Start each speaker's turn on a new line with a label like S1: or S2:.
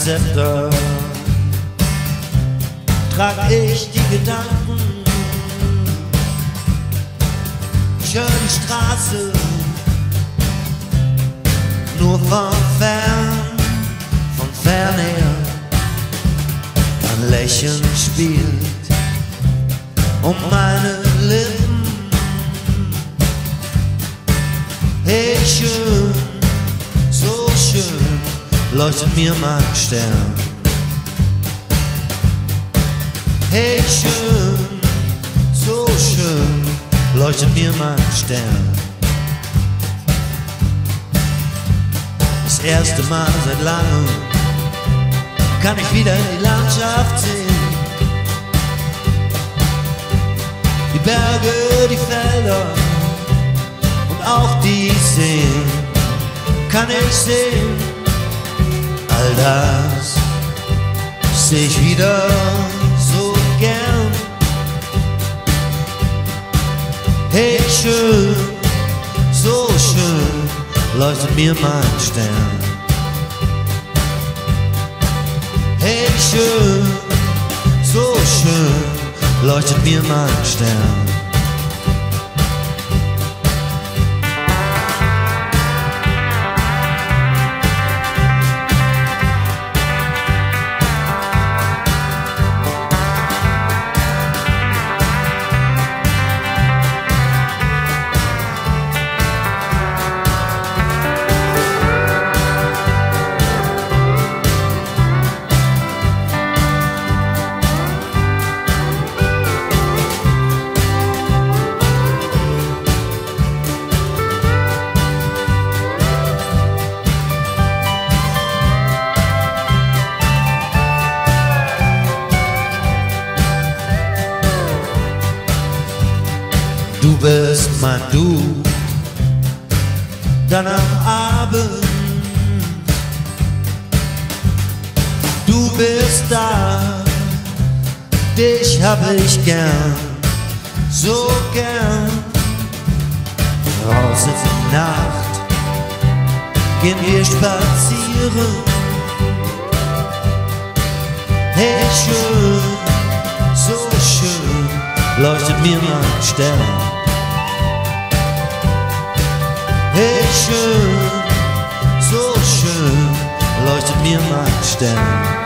S1: Zepter trag ich die Gedanken. Die Straße nur von fern, von fern her. Ein Lächeln spielt um meine Lippen. Hey, schön leuchtet mir mein Stern. Hey, schön, so schön leuchtet mir mein Stern. Das erste Mal seit langem kann ich wieder die Landschaft sehen. Die Berge, die Felder und auch die Seen kann ich sehen. Das seh ich wieder so gern. Hey, schön, so schön leuchtet mir mein Stern. Hey, schön, so schön leuchtet mir mein Stern. Bist mein Du, dann am Abend. Du bist da, dich hab ich gern, so gern. Raus in die Nacht, gehen wir spazieren. Hey, schön, so schön leuchtet mir mein Stern. Schön, so schön leuchtet mir mein Stern.